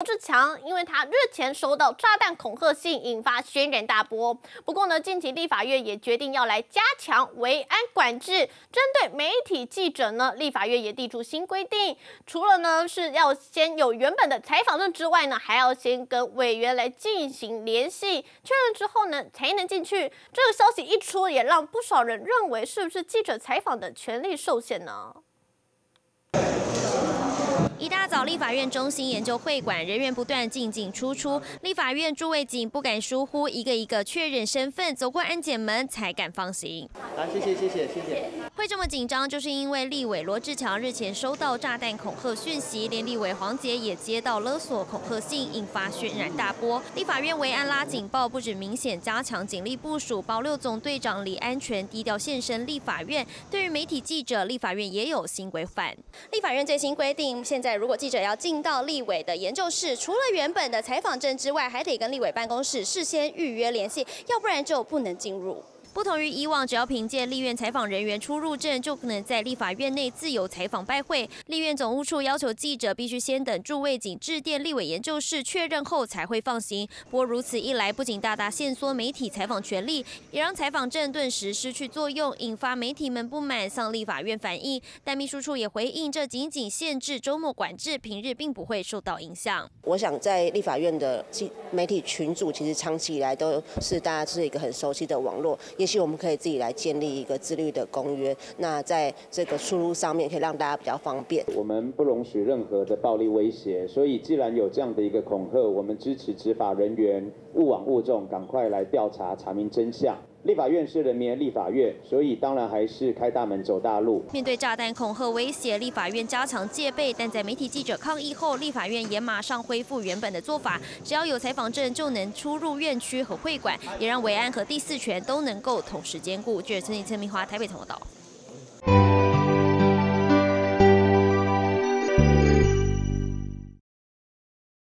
罗志强，因为他日前收到炸弹恐吓信，引发轩然大波。不过呢，近期立法院也决定要来加强维安管制，针对媒体记者呢，立法院也提出新规定，除了呢是要先有原本的采访证之外呢，还要先跟委员来进行联系确认之后呢，才能进去。这个消息一出，也让不少人认为是不是记者采访的权利受限呢？一大早，立法院中心研究会馆人员不断进进出出，立法院诸位警不敢疏忽，一个一个确认身份，走过安检门才敢放行。来，谢谢谢谢谢谢。这么紧张，就是因为立委罗志强日前收到炸弹恐吓讯息，连立委黄杰也接到勒索恐吓信，引发轩然大波。立法院维安拉警报，不止明显加强警力部署，保六总队长李安全低调现身立法院。对于媒体记者，立法院也有新规范。立法院最新规定，现在如果记者要进到立委的研究室，除了原本的采访证之外，还得跟立委办公室事先预约联系，要不然就不能进入。不同于以往，只要凭借立院采访人员出入证，就不能在立法院内自由采访拜会。立院总务处要求记者必须先等驻卫警致电立委研究室确认后才会放行。不过如此一来，不仅大大限缩媒体采访权利，也让采访证顿时失去作用，引发媒体们不满，向立法院反映。但秘书处也回应，这仅仅限制周末管制，平日并不会受到影响。我想在立法院的媒体群组，其实长期以来都是大家是一个很熟悉的网络。也许我们可以自己来建立一个自律的公约，那在这个出入上面可以让大家比较方便。我们不容许任何的暴力威胁，所以既然有这样的一个恐吓，我们支持执法人员勿往勿重，赶快来调查查明真相。立法院是人民的立法院，所以当然还是开大门走大路。面对炸弹恐吓威胁，立法院加强戒备，但在媒体记者抗议后，立法院也马上恢复原本的做法，只要有采访证就能出入院区和会馆，也让维安和第四权都能够同时兼顾。记者陈立陈明华台北报道。